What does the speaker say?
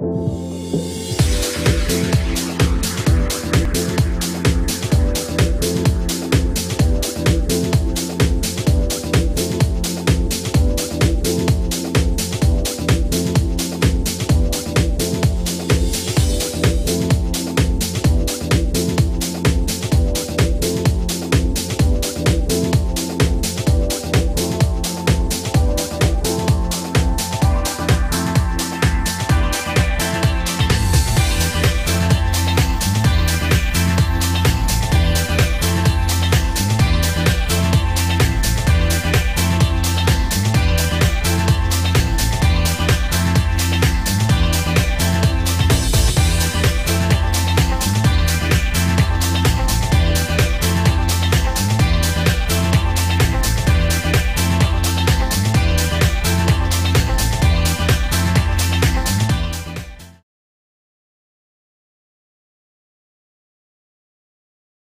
Música